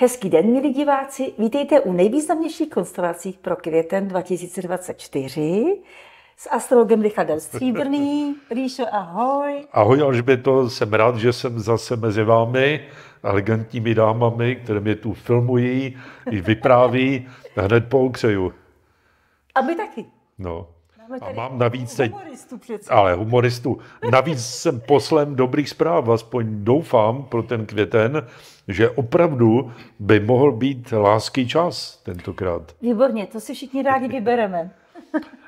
Hezký den, milí diváci. Vítejte u nejvýznamnějších konstelací pro květen 2024 s astrologem Richardem Stříbrný. Ríšo, ahoj. Ahoj Alžběto, jsem rád, že jsem zase mezi vámi, elegantními dámami, které mě tu filmují, i vypráví, hned poukřeju. A my taky. No. A mám navíc teď, humoristu přece. ale humoristu, navíc jsem poslem dobrých zpráv, aspoň doufám pro ten květen, že opravdu by mohl být lásky čas tentokrát. Výborně, to si všichni rádi vybereme.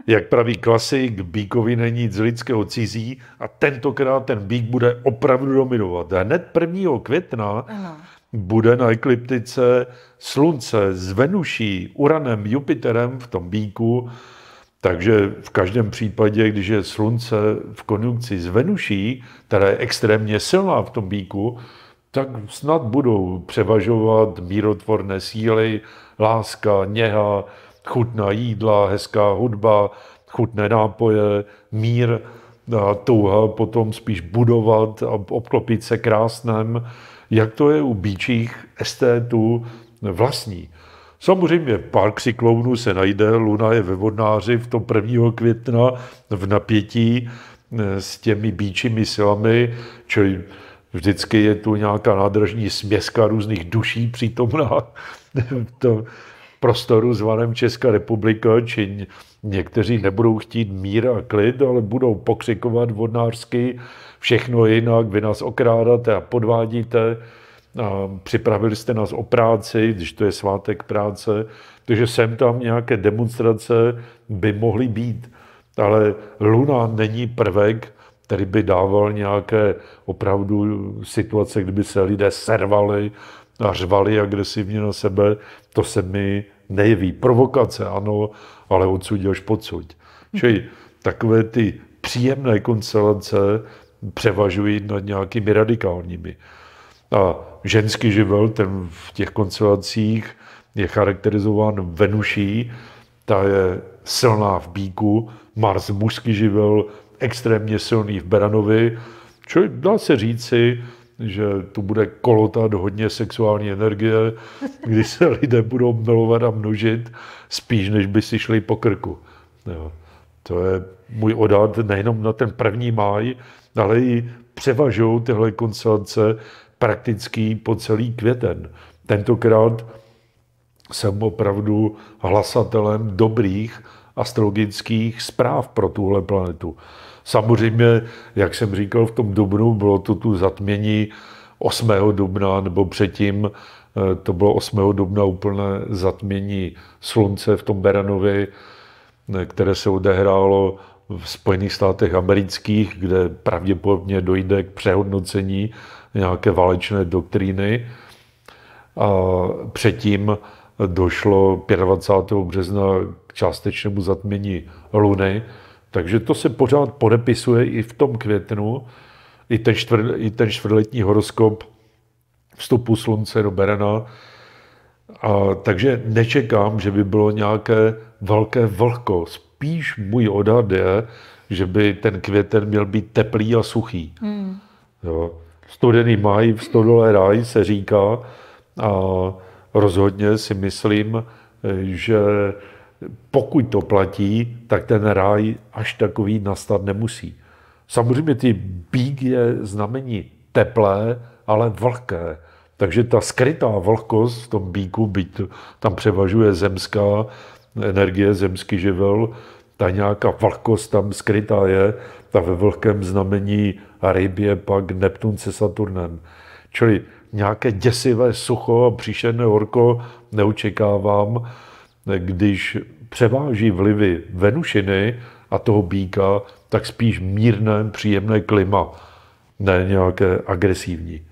Jak praví klasik, bíkovi není nic lidského cizí a tentokrát ten bík bude opravdu dominovat. Hned 1. května Ano. bude na ekliptice slunce s Venuší, Uranem, Jupiterem v tom bíku, takže v každém případě, když je slunce v konjunkci s Venuší, která je extrémně silná v tom bíku, tak snad budou převažovat mírotvorné síly, láska, něha, chutná jídla, hezká hudba, chutné nápoje, mír, a touha potom spíš budovat a obklopit se krásnem, jak to je u bíčích estétů vlastní. Samozřejmě pár cyklonů se najde, Luna je ve vodnáři v tom 1. května v napětí eh, s těmi bíčími silami, čili vždycky je tu nějaká nádražní směska různých duší přítomná v tom prostoru zvaném Česká republika, či někteří nebudou chtít mír a klid, ale budou pokřikovat vodnářsky, všechno jinak, vy nás okrádáte a podvádíte, připravili jste nás o práci, když to je svátek práce, takže sem tam nějaké demonstrace by mohly být. Ale Luna není prvek, který by dával nějaké opravdu situace, kdyby se lidé servali a řvali agresivně na sebe. To se mi nejeví. Provokace ano, ale odsud až podsud. Čili takové ty příjemné konstelace převažují nad nějakými radikálními. A ženský živel, ten v těch konstelacích je charakterizován Venuší, ta je silná v bíku, Mars mužský živel, extrémně silný v Beranovi, čili dá se říci, že tu bude kolotat hodně sexuální energie, kdy se lidé budou milovat a množit, spíš než by si šli po krku. Jo. To je můj odhad nejenom na ten první máj, ale i převažují tyhle konstelace prakticky po celý květen. Tentokrát jsem opravdu hlasatelem dobrých astrologických zpráv pro tuhle planetu. Samozřejmě, jak jsem říkal v tom dubnu, bylo to tu zatmění 8. dubna, nebo předtím eh, to bylo 8. dubna úplné zatmění slunce v tom Beranovi, eh, které se odehrálo v Spojených státech amerických, kde pravděpodobně dojde k přehodnocení nějaké válečné doktríny. A předtím došlo 25. března k částečnému zatmění Luny, takže to se pořád podepisuje i v tom květnu, i ten, čtvr, i ten čtvrtletní horoskop vstupu slunce do Berena. A, takže nečekám, že by bylo nějaké velké vlhko. Spíš můj odhad je, že by ten květen měl být teplý a suchý. Hmm. Jo. Studený maj v stodole ráj se říká a rozhodně si myslím, že pokud to platí, tak ten ráj až takový nastat nemusí. Samozřejmě ty bík je znamení teplé, ale vlhké. Takže ta skrytá vlhkost v tom bíku, byť tam převažuje zemská energie, zemský živel, ta nějaká vlhkost tam skrytá je, ta ve vlhkém znamení ryb je pak Neptun se Saturnem. Čili nějaké děsivé sucho a příšerné horko neočekávám, když převáží vlivy Venušiny a toho býka, tak spíš mírné, příjemné klima, ne nějaké agresivní.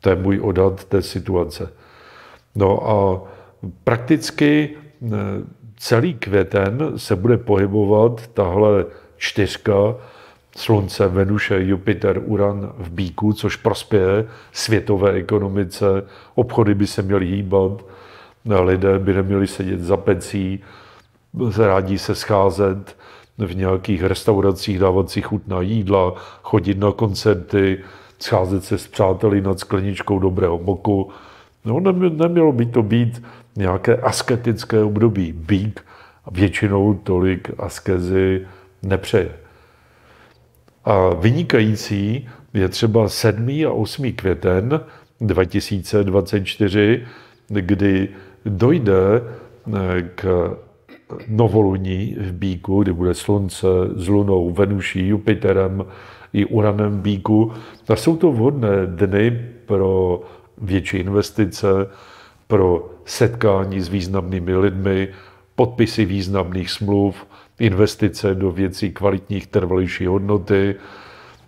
To je můj odhad té situace. No a prakticky eh, celý květen se bude pohybovat tahle čtyřka Slunce, Venuše, Jupiter, Uran v bíku, což prospěje světové ekonomice, obchody by se měly hýbat, lidé by neměli sedět za pecí, rádi se scházet v nějakých restauracích, dávat si chutná jídla, chodit na koncerty, scházet se s přáteli nad skleničkou dobrého moku. No, nemělo by to být nějaké asketické období. Bík většinou tolik askezy nepřeje. A vynikající je třeba 7. a 8. květen 2024, kdy dojde eh, k novoluní v Bíku, kdy bude Slunce s Lunou, Venuší, Jupiterem i Uranem v Bíku. A jsou to vhodné dny pro větší investice, pro setkání s významnými lidmi, podpisy významných smluv, investice do věcí kvalitních trvalejší hodnoty,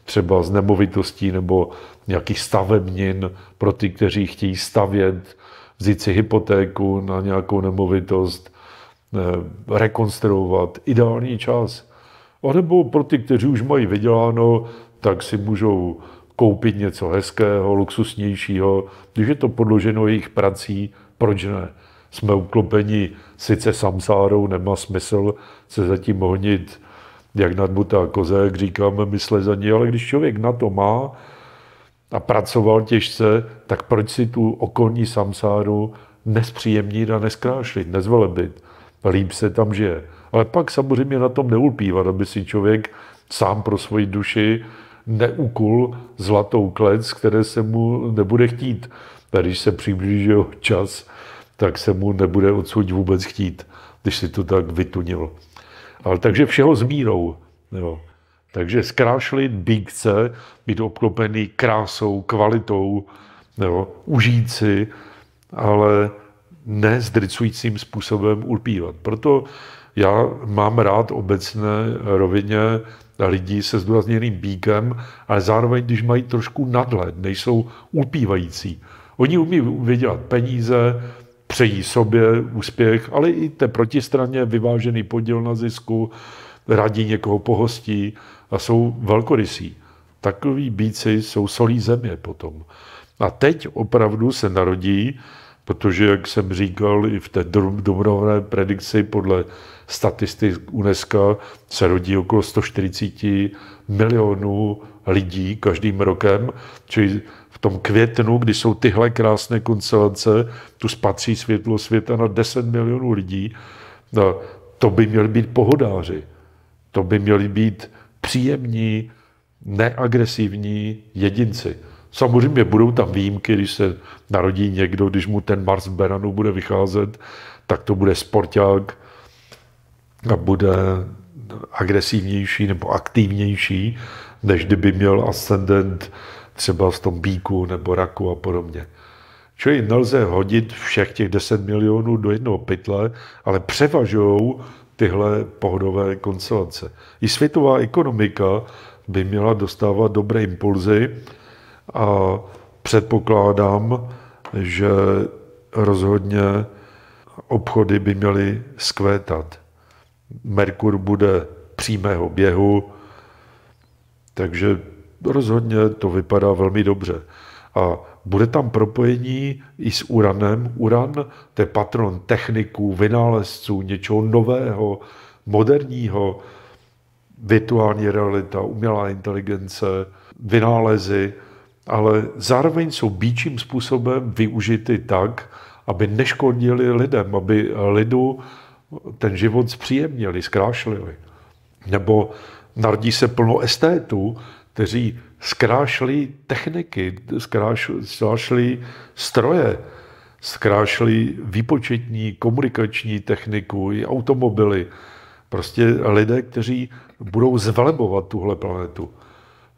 třeba z nemovitostí nebo nějakých stavebnin pro ty, kteří chtějí stavět, vzít si hypotéku na nějakou nemovitost, eh, rekonstruovat. Ideální čas. A nebo pro ty, kteří už mají vyděláno, tak si můžou koupit něco hezkého, luxusnějšího. Když je to podloženo jejich prací, proč ne? Jsme uklopeni sice samsárou, nemá smysl se zatím honit jak nadbutá koze, jak říkáme my slezaní, ale když člověk na to má a pracoval těžce, tak proč si tu okolní samsáru nespříjemnit a neskrášlit, nezvelebit. Líp se tam žije. Ale pak samozřejmě na tom neulpívat, aby si člověk sám pro svoji duši neukul zlatou klec, které se mu nebude chtít. Když se přiblížil čas, tak se mu nebude odsud vůbec chtít, když si to tak vytunil. Ale takže všeho s mírou. Jo. Takže zkrášlit bíkce, být obklopený krásou, kvalitou, jo, užít si, ale ne zdrcujícím způsobem ulpívat. Proto já mám rád obecné rovině lidí se zdůrazněným bíkem, ale zároveň, když mají trošku nadhled, nejsou ulpívající. Oni umí vydělat peníze, přejí sobě úspěch, ale i té protistraně vyvážený podíl na zisku, radí někoho pohostí a jsou velkorysí. Takový bíci jsou solí země potom. A teď opravdu se narodí, protože, jak jsem říkal, i v té dobrovolné predikci podle statistik UNESCO se rodí okolo 140 milionů lidí každým rokem, čili v tom květnu, kdy jsou tyhle krásné konstelace, tu spatří světlo světa na 10 milionů lidí, no, to by měli být pohodáři. To by měli být příjemní, neagresivní jedinci. Samozřejmě budou tam výjimky, když se narodí někdo, když mu ten Mars Beranu bude vycházet, tak to bude sporták a bude agresivnější nebo aktivnější, než kdyby měl ascendent třeba v tom bíku nebo raku a podobně. Čili nelze hodit všech těch 10 milionů do jednoho pytle, ale převažují tyhle pohodové konstelace. I světová ekonomika by měla dostávat dobré impulzy a předpokládám, že rozhodně obchody by měly skvétat. Merkur bude přímého běhu, takže rozhodně to vypadá velmi dobře. A bude tam propojení i s Uranem. Uran, to je patron techniků, vynálezců, něčeho nového, moderního, virtuální realita, umělá inteligence, vynálezy, ale zároveň jsou býčím způsobem využity tak, aby neškodili lidem, aby lidu ten život zpříjemnili, zkrášlili. Nebo narodí se plno estétů, kteří zkrášlí techniky, zkrášlí stroje, zkrášlí výpočetní, komunikační techniku i automobily. Prostě lidé, kteří budou zvelebovat tuhle planetu.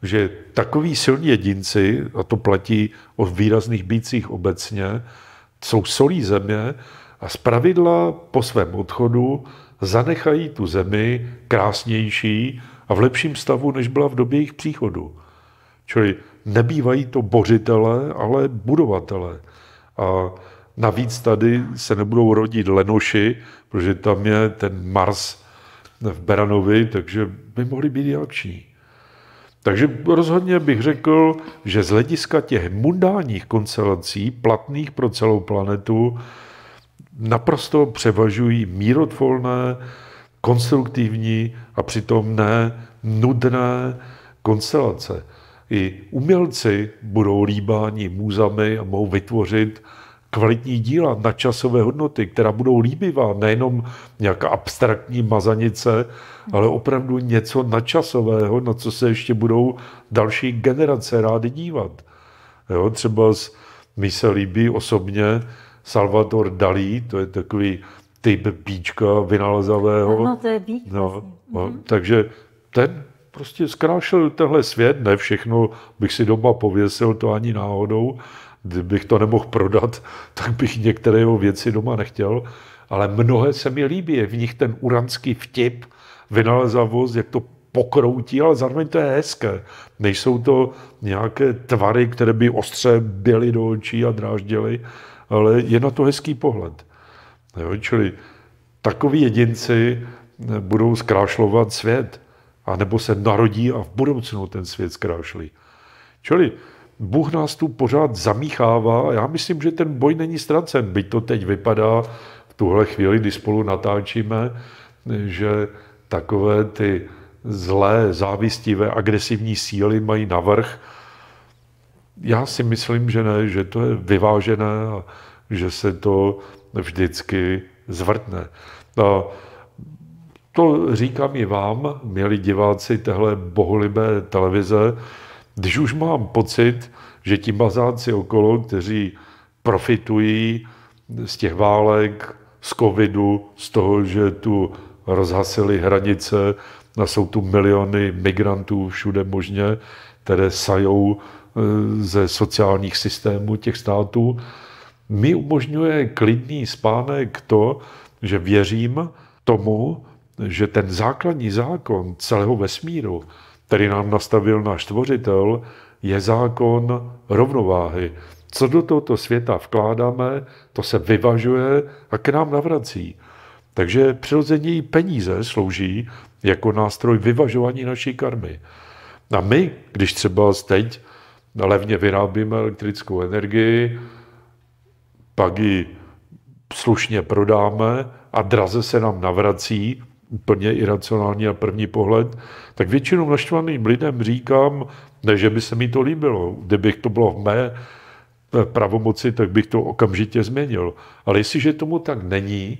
Že takový silní jedinci, a to platí o výrazných bících obecně, jsou solí země a pravidla po svém odchodu zanechají tu zemi krásnější a v lepším stavu, než byla v době jejich příchodu. Čili nebývají to bořitele, ale budovatele. A navíc tady se nebudou rodit lenoši, protože tam je ten Mars v Beranovi, takže by mohli být i akční. Takže rozhodně bych řekl, že z hlediska těch mundánních konstelací, platných pro celou planetu, naprosto převažují mírotvorné, konstruktivní a přitom ne nudné konstelace. I umělci budou líbáni můzami a mohou vytvořit kvalitní díla, nadčasové hodnoty, která budou líbivá, nejenom nějaká abstraktní mazanice, ale opravdu něco nadčasového, na co se ještě budou další generace rády dívat. Jo, třeba mi se líbí osobně Salvador Dalí, to je takový typ píčka vynalezavého. No, to je bík. No, vlastně. no, takže ten prostě zkrášel tenhle svět, ne všechno bych si doma pověsil, to ani náhodou, kdybych to nemohl prodat, tak bych některé jeho věci doma nechtěl, ale mnohé se mi líbí, je v nich ten uranský vtip, vynalezavost, jak to pokroutí, ale zároveň to je hezké. Nejsou to nějaké tvary, které by ostře byly do očí a dráždily, ale je na to hezký pohled. Jo, čili takoví jedinci budou zkrášlovat svět, anebo se narodí a v budoucnu ten svět zkrášlí. Čili Bůh nás tu pořád zamíchává já myslím, že ten boj není ztracen, byť to teď vypadá v tuhle chvíli, kdy spolu natáčíme, že takové ty zlé, závistivé, agresivní síly mají navrh. Já si myslím, že ne, že to je vyvážené a že se to vždycky zvrtne. A to říkám i vám, milí diváci téhle bohulibé televize, když už mám pocit, že ti mazáci okolo, kteří profitují z těch válek, z covidu, z toho, že tu rozhasili hranice a jsou tu miliony migrantů všude možně, které sajou e, ze sociálních systémů těch států, mi umožňuje klidný spánek to, že věřím tomu, že ten základní zákon celého vesmíru, který nám nastavil náš tvořitel, je zákon rovnováhy. Co do tohoto světa vkládáme, to se vyvažuje a k nám navrací. Takže přirozeně peníze slouží jako nástroj vyvažování naší karmy. A my, když třeba teď levně vyrábíme elektrickou energii, pak ji slušně prodáme a draze se nám navrací, úplně iracionální na první pohled, tak většinou naštvaným lidem říkám, ne, že by se mi to líbilo. Kdybych to bylo v mé pravomoci, tak bych to okamžitě změnil. Ale jestliže tomu tak není,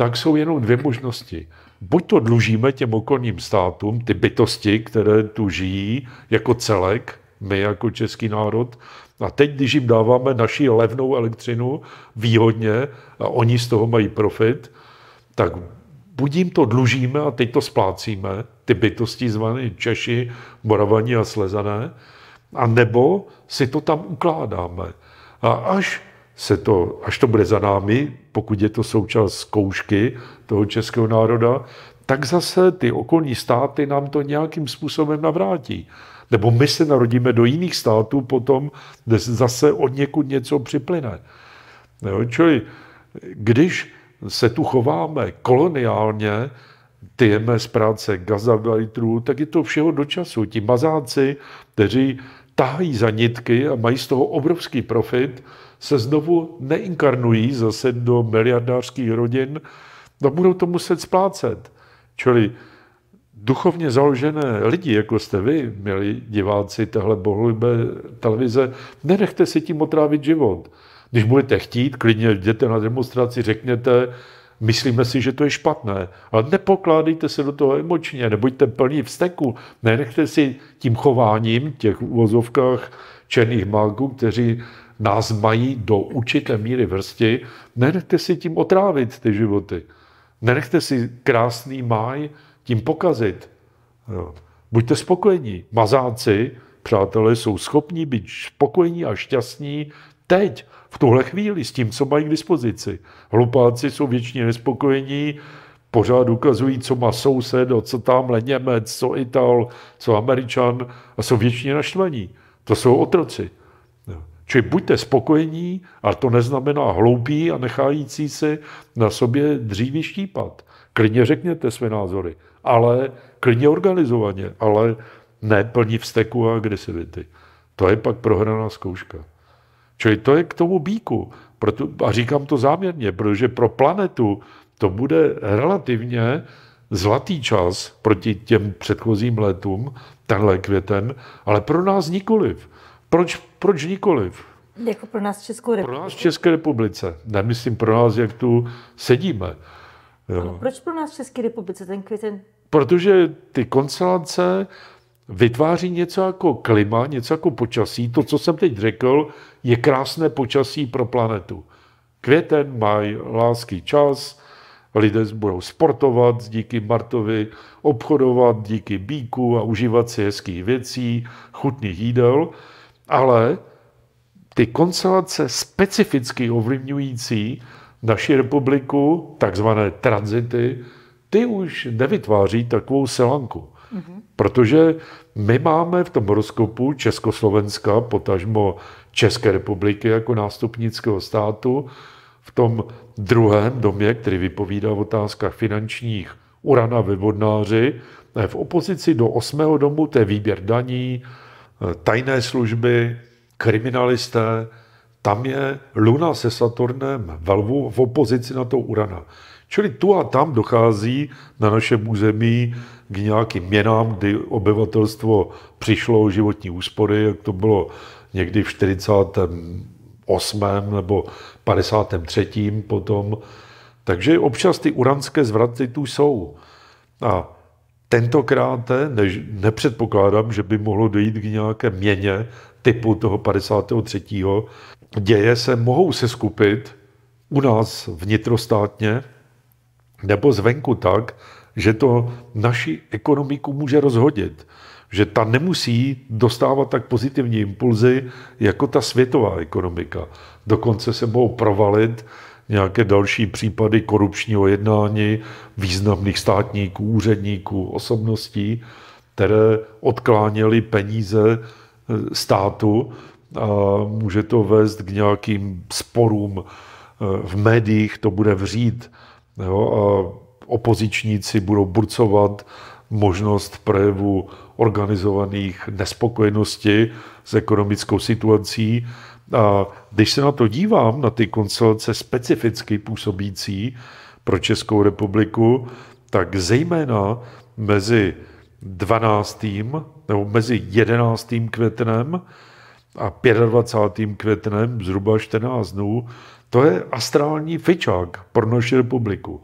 tak jsou jenom dvě možnosti. Buď to dlužíme těm okolním státům, ty bytosti, které tu žijí jako celek, my jako český národ, a teď, když jim dáváme naši levnou elektřinu výhodně a oni z toho mají profit, tak buď jim to dlužíme a teď to splácíme, ty bytosti zvané Češi, Moravani a Slezané, a nebo si to tam ukládáme. A až se to, až to bude za námi, pokud je to součást zkoušky toho českého národa, tak zase ty okolní státy nám to nějakým způsobem navrátí. Nebo my se narodíme do jiných států potom, kde zase od někud něco připlyne. Jo, čili když se tu chováme koloniálně, tyjeme z práce gazavajtrů, tak je to všeho do času. Ti mazáci, kteří tahají za nitky a mají z toho obrovský profit, se znovu neinkarnují zase do miliardářských rodin, no budou to muset splácet. Čili duchovně založené lidi, jako jste vy, milí diváci téhle bohulibé televize, nenechte si tím otrávit život. Když budete chtít, klidně jděte na demonstraci, řekněte, myslíme si, že to je špatné, ale nepokládejte se do toho emočně, nebuďte plní vzteku, nenechte si tím chováním těch uvozovkách černých mágů, kteří nás mají do určité míry vrsti, nenechte si tím otrávit ty životy. Nenechte si krásný máj tím pokazit. Jo. Buďte spokojení. Mazáci, přátelé, jsou schopní být spokojení a šťastní teď, v tuhle chvíli, s tím, co mají k dispozici. Hlupáci jsou většině nespokojení, pořád ukazují, co má soused, co tamhle Němec, co Ital, co Američan a jsou většině naštvaní. To jsou otroci. Čili buďte spokojení, ale to neznamená hloupí a nechájící si na sobě dříví štípat. Klidně řekněte své názory, ale klidně organizovaně, ale ne plní vzteku a agresivity. To je pak prohraná zkouška. Čili to je k tomu bíku. Proto, a říkám to záměrně, protože pro planetu to bude relativně zlatý čas proti těm předchozím letům, tenhle květen, ale pro nás nikoliv. Proč, proč nikoliv? Jako pro nás Českou republiku? Pro nás v České republice. Nemyslím pro nás, jak tu sedíme. Jo. Ano, proč pro nás v České republice ten květen? Protože ty konstelace vytváří něco jako klima, něco jako počasí. To, co jsem teď řekl, je krásné počasí pro planetu. Květen mají lásky čas, lidé budou sportovat díky Martovi, obchodovat díky bíku a užívat si hezkých věcí, chutných jídel, ale ty konstelace specificky ovlivňující naši republiku, takzvané tranzity, ty už nevytváří takovou selanku. Mm-hmm. Protože my máme v tom horoskopu Československa, potažmo České republiky jako nástupnického státu, v tom druhém domě, který vypovídá o otázkách finančních Urana ve vodnáři, v opozici do osmého domu, to je výběr daní, tajné služby, kriminalisté, tam je Luna se Saturnem v opozici na to Urana. Čili tu a tam dochází na našem území k nějakým měnám, kdy obyvatelstvo přišlo o životní úspory, jak to bylo někdy v 48. nebo 53. potom. Takže občas ty uranské zvraty tu jsou. A tentokrát ne, nepředpokládám, že by mohlo dojít k nějaké měně typu toho 53. Děje se mohou se skupit u nás vnitrostátně nebo zvenku tak, že to naši ekonomiku může rozhodit. Že ta nemusí dostávat tak pozitivní impulzy jako ta světová ekonomika. Dokonce se mohou provalit nějaké další případy korupčního jednání významných státníků, úředníků, osobností, které odkláněly peníze eh, státu a může to vést k nějakým sporům eh, v médiích, to bude vřít. Jo, a opozičníci budou burcovat možnost projevu organizovaných nespokojenosti s ekonomickou situací. A když se na to dívám, na ty konstelace specificky působící pro Českou republiku, tak zejména mezi 12. nebo mezi 11. květnem a 25. květnem, zhruba 14 dnů, to je astrální fičák pro naši republiku.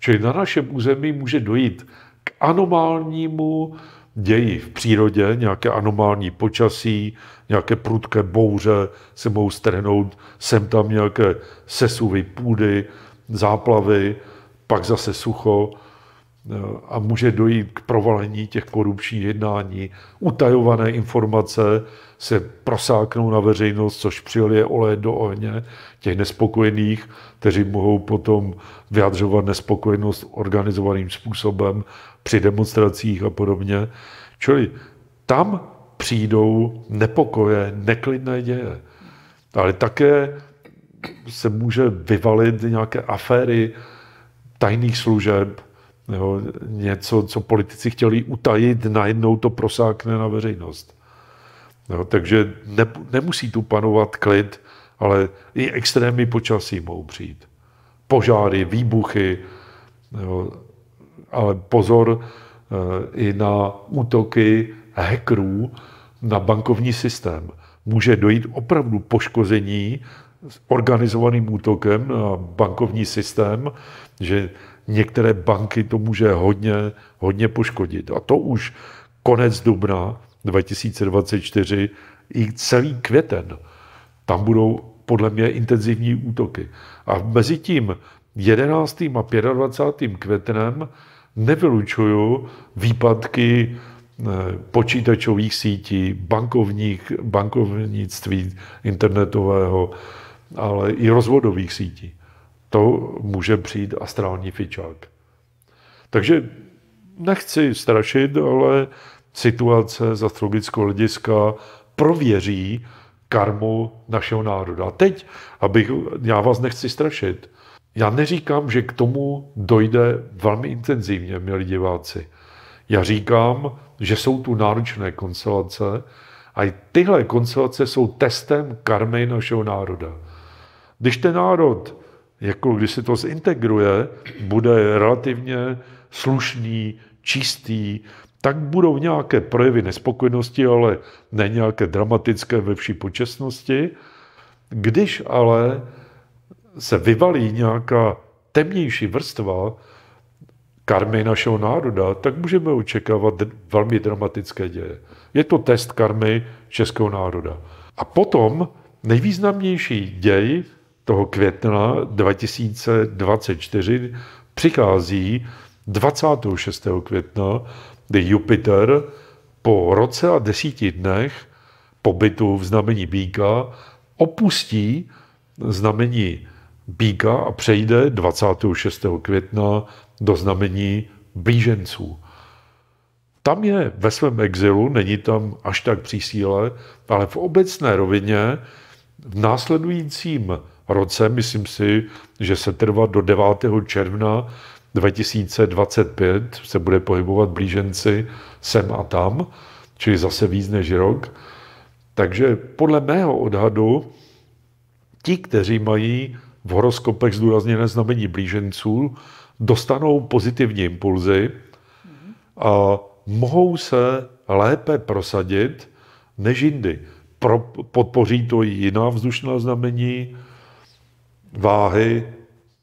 Čili na našem území může dojít k anomálnímu ději v přírodě, nějaké anomální počasí, nějaké prudké bouře se mohou strhnout, sem tam nějaké sesuvy půdy, záplavy, pak zase sucho a může dojít k provalení těch korupčních jednání. Utajované informace se prosáknou na veřejnost, což přilije olej do ohně těch nespokojených, kteří mohou potom vyjadřovat nespokojenost organizovaným způsobem při demonstracích a podobně. Čili tam přijdou nepokoje, neklidné děje. Ale také se může vyvalit nějaké aféry tajných služeb, jo, něco, co politici chtěli utajit, najednou to prosákne na veřejnost. Jo, takže ne, nemusí tu panovat klid, ale i extrémy počasí mohou přijít. Požáry, výbuchy, jo, ale pozor eh, i na útoky hackerů na bankovní systém. Může dojít opravdu poškození s organizovaným útokem na bankovní systém, že některé banky to může hodně, hodně poškodit. A to už konec dubna 2024 i celý květen. Tam budou podle mě intenzivní útoky. A mezi tím 11. a 25. květnem nevylučuju výpadky eh, počítačových sítí, bankovních, bankovnictví internetového, ale i rozvodových sítí. To může přijít astrální fičák. Takže nechci strašit, ale situace z astrologického hlediska prověří karmu našeho národa. A teď, abych, já vás nechci strašit, já neříkám, že k tomu dojde velmi intenzivně, milí diváci. Já říkám, že jsou tu náročné konstelace a i tyhle konstelace jsou testem karmy našeho národa. Když ten národ, jako když se to zintegruje, bude relativně slušný, čistý, tak budou nějaké projevy nespokojenosti, ale ne nějaké dramatické ve vší počestnosti. Když ale se vyvalí nějaká temnější vrstva karmy našeho národa, tak můžeme očekávat velmi dramatické děje. Je to test karmy českého národa. A potom nejvýznamnější děj toho května 2024 přichází 26. května, kdy Jupiter po roce a desíti dnech pobytu v znamení býka opustí znamení býka a přejde 26. května do znamení blíženců. Tam je ve svém exilu, není tam až tak přísíle, ale v obecné rovině v následujícím roce, myslím si, že se trvá do 9. června 2025, se bude pohybovat blíženci sem a tam, čili zase víc než rok. Takže podle mého odhadu ti, kteří mají v horoskopech zdůrazněné znamení blíženců, dostanou pozitivní impulzy a mohou se lépe prosadit než jindy. Pro, podpoří to i jiná vzdušná znamení, váhy,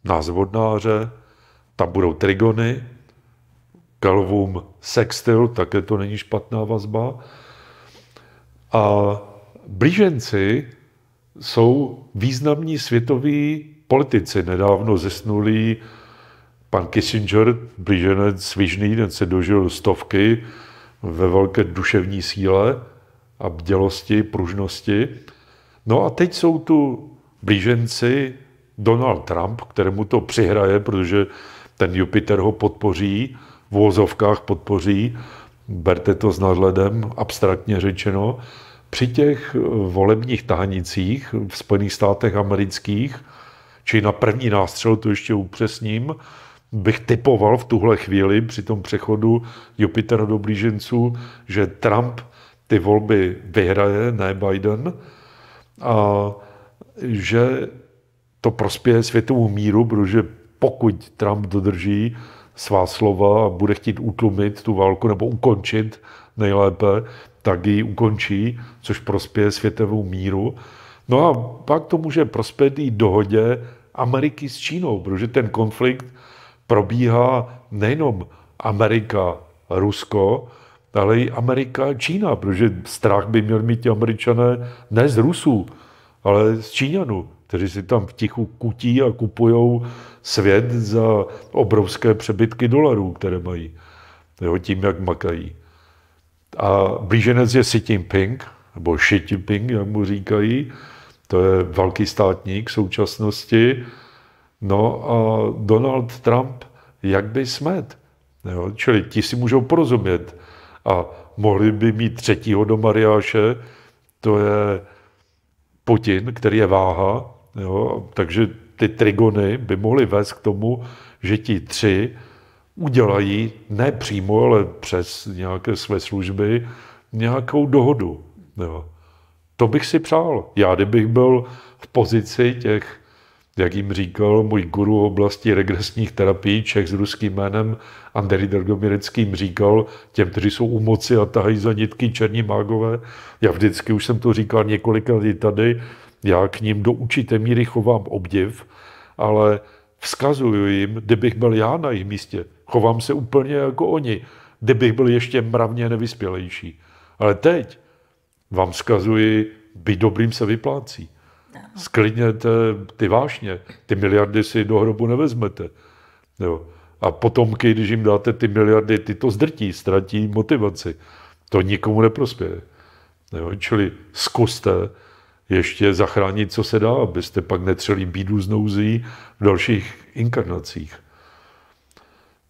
nás vodnáře, tam budou trigony, kalvum sextil, také to není špatná vazba. A blíženci jsou významní světoví politici. Nedávno zesnulý pan Kissinger, blíženec svižný, ten se dožil stovky ve velké duševní síle a bdělosti, pružnosti. No a teď jsou tu blíženci Donald Trump, kterému to přihraje, protože ten Jupiter ho podpoří, v vozovkách podpoří, berte to s nadhledem, abstraktně řečeno, při těch volebních tahanicích v Spojených státech amerických, či na první nástřel, to ještě upřesním, bych typoval v tuhle chvíli při tom přechodu Jupitera do blíženců, že Trump ty volby vyhraje, ne Biden, a že to prospěje světovou míru, protože pokud Trump dodrží svá slova a bude chtít utlumit tu válku nebo ukončit nejlépe, tak ji ukončí, což prospěje světovou míru. No a pak to může prospět i dohodě Ameriky s Čínou, protože ten konflikt probíhá nejenom Amerika, Rusko, ale i Amerika, Čína, protože strach by měl mít ti američané ne z Rusů, ale z Číňanů, kteří si tam v tichu kutí a kupují svět za obrovské přebytky dolarů, které mají. Jo, tím, jak makají. A blíženec je Xi Jinping, nebo Xi Jinping, jak mu říkají. To je velký státník současnosti. No a Donald Trump, jak by smet. Jo, čili ti si můžou porozumět. A mohli by mít třetího do Mariáše, to je Putin, který je váha, jo, takže ty trigony by mohly vést k tomu, že ti tři udělají, ne přímo, ale přes nějaké své služby, nějakou dohodu. Jo. To bych si přál. Já, kdybych byl v pozici těch, jak jim říkal můj guru v oblasti regresních terapií, Čech s ruským jménem Andrej Drgomireckým říkal těm, kteří jsou u moci a tahají za nitky černí mágové. Já vždycky, už jsem to říkal několika tady, já k ním do určité míry chovám obdiv, ale vzkazuju jim, kdybych byl já na jejich místě, chovám se úplně jako oni, kdybych byl ještě mravně nevyspělejší. Ale teď vám vzkazuji, být dobrým se vyplácí. Sklidněte ty vášně, ty miliardy si do hrobu nevezmete. Jo. A potomky, když jim dáte ty miliardy, ty to zdrtí, ztratí motivaci. To nikomu neprospěje. Jo. Čili zkuste ještě zachránit, co se dá, abyste pak netřeli bídu z nouzí v dalších inkarnacích.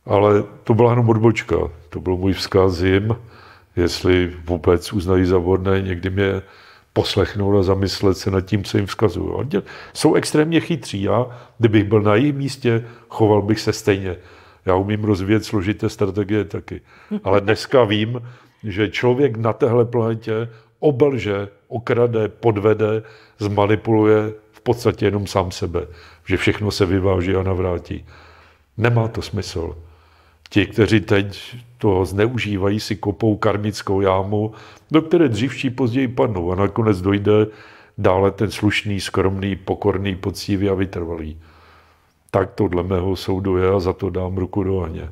Ale to byla jenom odbočka. To byl můj vzkaz jim, jestli vůbec uznají za vodné, někdy mě poslechnout a zamyslet se nad tím, co jim vzkazuju. Jsou extrémně chytří. Já, kdybych byl na jejich místě, choval bych se stejně. Já umím rozvíjet složité strategie taky. Ale dneska vím, že člověk na téhle planetě obelže, okrade, podvede, zmanipuluje v podstatě jenom sám sebe. Že všechno se vyváží a navrátí. Nemá to smysl. Ti, kteří teď to zneužívají, si kopou karmickou jámu, do které dřív či později padnou a nakonec dojde dále ten slušný, skromný, pokorný, poctivý a vytrvalý. Tak to dle mého soudu je a za to dám ruku do ohně.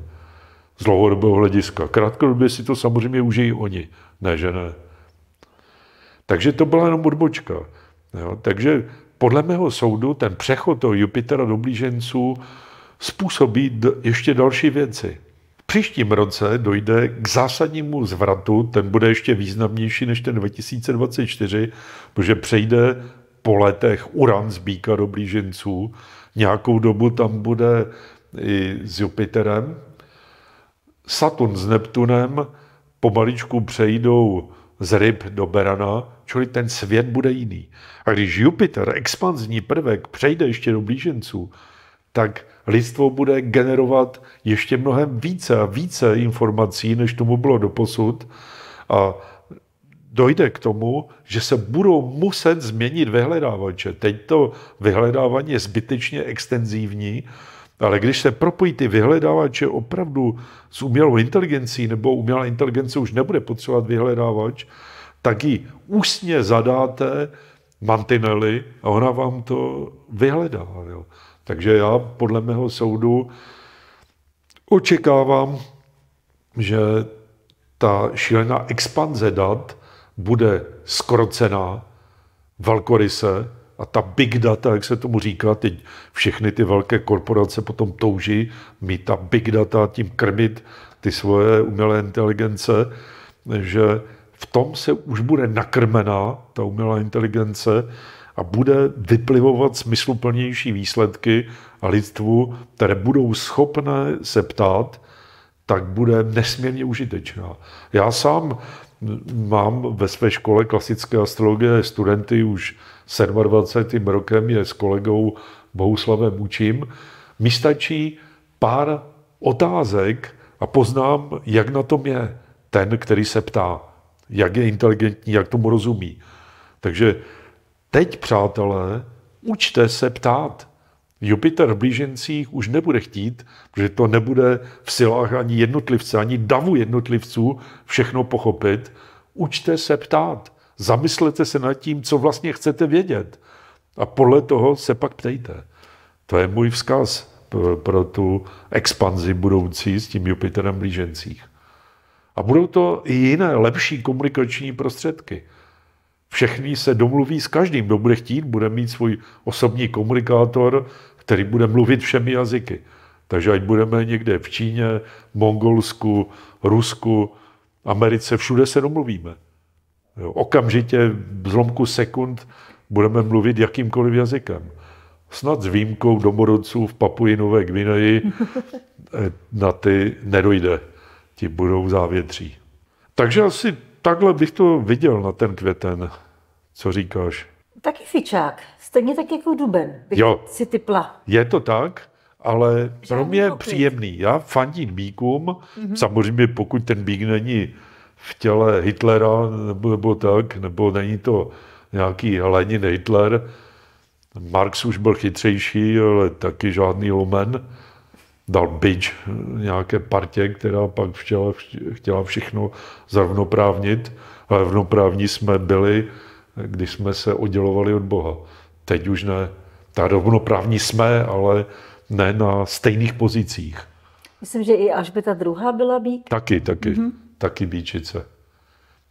Z dlouhodobého hlediska. Krátkodobě si to samozřejmě užijí oni, ne že ne. Takže to byla jenom odbočka. Jo? Takže podle mého soudu ten přechod toho Jupitera do blíženců způsobí ještě další věci. V příštím roce dojde k zásadnímu zvratu, ten bude ještě významnější než ten 2024, protože přejde po letech Uran z Bíka do blíženců. Nějakou dobu tam bude i s Jupiterem. Saturn s Neptunem pomaličku přejdou z ryb do berana, čili ten svět bude jiný. A když Jupiter, expanzní prvek, přejde ještě do blíženců, tak lidstvo bude generovat ještě mnohem více a více informací, než tomu bylo doposud. A dojde k tomu, že se budou muset změnit vyhledávače. Teď to vyhledávání je zbytečně extenzivní, ale když se propojí ty vyhledávače opravdu s umělou inteligencí, nebo umělá inteligence už nebude potřebovat vyhledávač, tak ji ústně zadáte mantinely a ona vám to vyhledá. Jo. Takže já podle mého soudu očekávám, že ta šílená expanze dat bude skrocená, velkoryse a ta big data, jak se tomu říká, teď všechny ty velké korporace potom touží mít ta big data, tím krmit ty svoje umělé inteligence, že v tom se už bude nakrmená ta umělá inteligence a bude vyplivovat smysluplnější výsledky a lidstvu, které budou schopné se ptát, tak bude nesmírně užitečná. Já sám mám ve své škole klasické astrologie studenty už 27. rokem, je s kolegou Bohuslavem učím. Mi stačí pár otázek a poznám, jak na tom je ten, který se ptá, jak je inteligentní, jak tomu rozumí. Takže Teď, přátelé, učte se ptát. Jupiter v blížencích už nebude chtít, protože to nebude v silách ani jednotlivce, ani davu jednotlivců všechno pochopit. Učte se ptát. Zamyslete se nad tím, co vlastně chcete vědět. A podle toho se pak ptejte. To je můj vzkaz pro, pro tu expanzi budoucí s tím Jupiterem blížencích. A budou to i jiné, lepší komunikační prostředky. Všechny se domluví s každým, kdo bude chtít, bude mít svůj osobní komunikátor, který bude mluvit všemi jazyky. Takže ať budeme někde v Číně, Mongolsku, Rusku, Americe, všude se domluvíme. Jo, okamžitě v zlomku sekund budeme mluvit jakýmkoliv jazykem. Snad s výjimkou domorodců v Papuji Nové Gvineji na ty nedojde. Ti budou závětří. Takže asi takhle bych to viděl na ten květen. Co říkáš? Taky fičák. Stejně tak jako duben bych jo. si typla. Je to tak, ale pro mě je příjemný. Já fandím bíkům. Mm-hmm. Samozřejmě pokud ten bík není v těle Hitlera nebo, nebo tak, nebo není to nějaký Lenin Hitler. Marx už byl chytřejší, ale taky žádný lomen. Dal bič nějaké partě, která pak chtěla, chtěla všechno zrovnoprávnit. Ale rovnoprávní jsme byli když jsme se oddělovali od Boha. Teď už ne. Ta rovnoprávní jsme, ale ne na stejných pozicích. Myslím, že i Alžběta druhá byla bík. Taky, taky. Mm-hmm. Taky bíčice.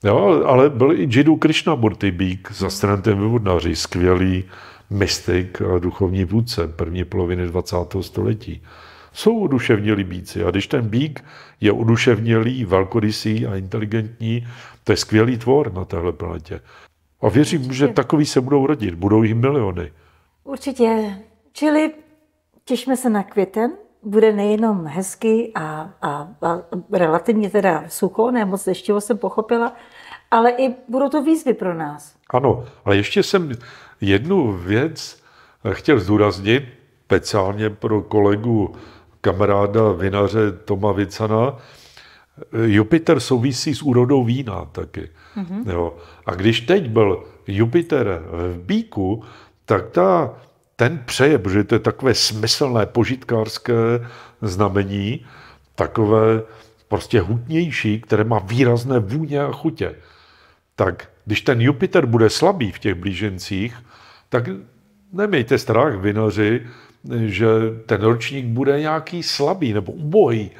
Jo, ale byl i Jiddu Krishnamurti bík za strantem vyvodnáři, skvělý mystik a duchovní vůdce první poloviny 20. století. Jsou oduševnělí bíci a když ten bík je oduševnělý, velkorysý a inteligentní, to je skvělý tvor na téhle planetě. A věřím, Určitě. že takový se budou rodit, budou jich miliony. Určitě. Čili těšíme se na květen, bude nejenom hezky a, a, a relativně teda sucho, ne moc deštivo jsem pochopila, ale i budou to výzvy pro nás. Ano, ale ještě jsem jednu věc chtěl zdůraznit, speciálně pro kolegu, kamaráda, vinaře Toma Vicana, Jupiter souvisí s úrodou vína taky. Mm-hmm. Jo. A když teď byl Jupiter v bíku, tak ta, ten přeje, protože to je takové smyslné požitkářské znamení, takové prostě hutnější, které má výrazné vůně a chutě. tak když ten Jupiter bude slabý v těch blížencích, tak nemějte strach, vinaři, že ten ročník bude nějaký slabý nebo ubohý,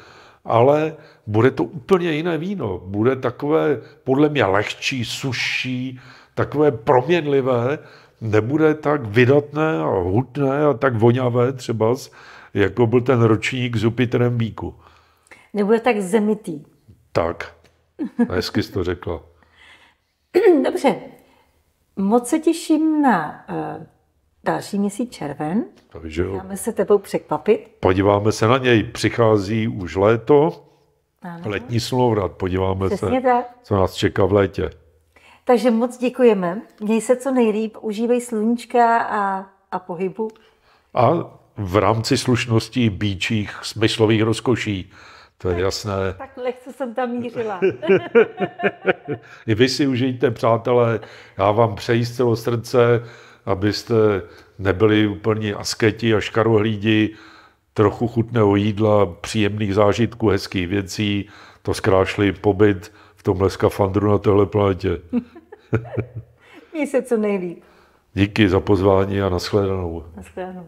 ale bude to úplně jiné víno. Bude takové, podle mě, lehčí, suší, takové proměnlivé, nebude tak vydatné a hutné a tak voňavé třeba, jako byl ten ročník s Jupiterem Bíku. Nebude tak zemitý. Tak, hezky jsi to řekla. Dobře, moc se těším na uh, další měsíc červen. Takže jo. Dáme se tebou překvapit. Podíváme se na něj. Přichází už léto, ano. letní slunovrat. Podíváme Přesně se, tak. co nás čeká v létě. Takže moc děkujeme. Měj se co nejlíp, užívej sluníčka a, a pohybu. A v rámci slušnosti bíčích smyslových rozkoší. To je jasné. Tak lehce jsem tam mířila. I vy si užijte, přátelé. Já vám přeji z celého srdce, abyste nebyli úplně asketi a škarohlídi, trochu chutného jídla, příjemných zážitků, hezkých věcí, to zkrášli pobyt v tomhle skafandru na téhle planetě. Měj se co nejlíp. Díky za pozvání a nashledanou. Nashledanou.